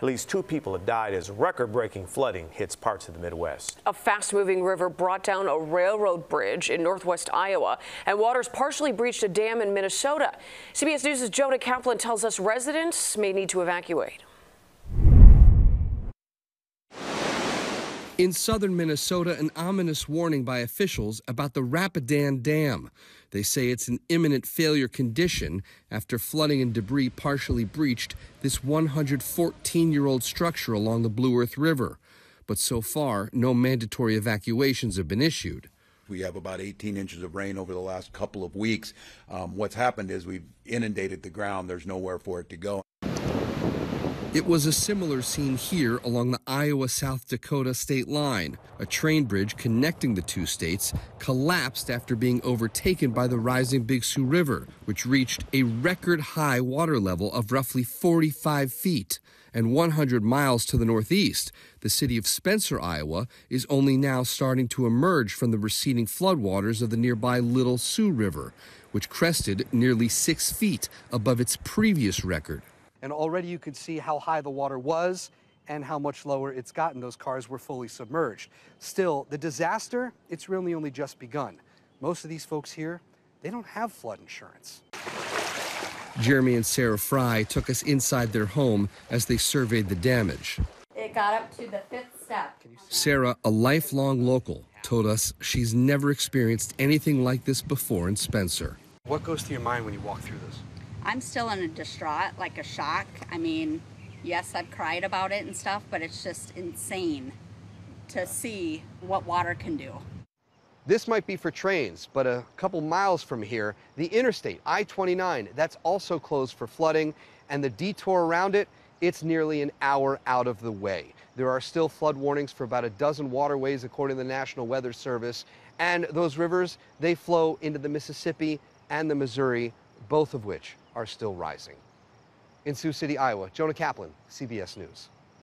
At least two people have died as record-breaking flooding hits parts of the Midwest. A fast-moving river brought down a railroad bridge in northwest Iowa, and waters partially breached a dam in Minnesota. CBS News' Jonah Kaplan tells us residents may need to evacuate. In southern Minnesota, an ominous warning by officials about the Rapidan Dam. They say it's an imminent failure condition after flooding and debris partially breached this 114 year old structure along the Blue Earth River. But so far, no mandatory evacuations have been issued. We have about 18 inches of rain over the last couple of weeks. Um, what's happened is we've inundated the ground. There's nowhere for it to go. It was a similar scene here along the Iowa South Dakota state line. A train bridge connecting the two states collapsed after being overtaken by the rising Big Sioux River, which reached a record high water level of roughly 45 feet. And 100 miles to the northeast, the city of Spencer, Iowa, is only now starting to emerge from the receding floodwaters of the nearby Little Sioux River, which crested nearly six feet above its previous record and already you could see how high the water was and how much lower it's gotten. Those cars were fully submerged. Still, the disaster, it's really only just begun. Most of these folks here, they don't have flood insurance. Jeremy and Sarah Fry took us inside their home as they surveyed the damage. It got up to the fifth step. Sarah, a lifelong local, told us she's never experienced anything like this before in Spencer. What goes through your mind when you walk through this? I'm still in a distraught, like a shock. I mean, yes, I've cried about it and stuff, but it's just insane to see what water can do. This might be for trains, but a couple miles from here, the interstate, I-29, that's also closed for flooding, and the detour around it, it's nearly an hour out of the way. There are still flood warnings for about a dozen waterways, according to the National Weather Service, and those rivers, they flow into the Mississippi and the Missouri, both of which are still rising. In Sioux City, Iowa, Jonah Kaplan, CBS News.